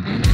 time.